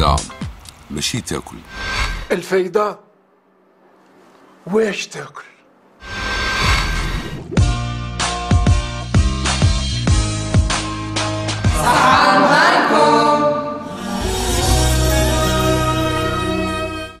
الفايدة. ماشي تاكل. الفايدة واش تاكل؟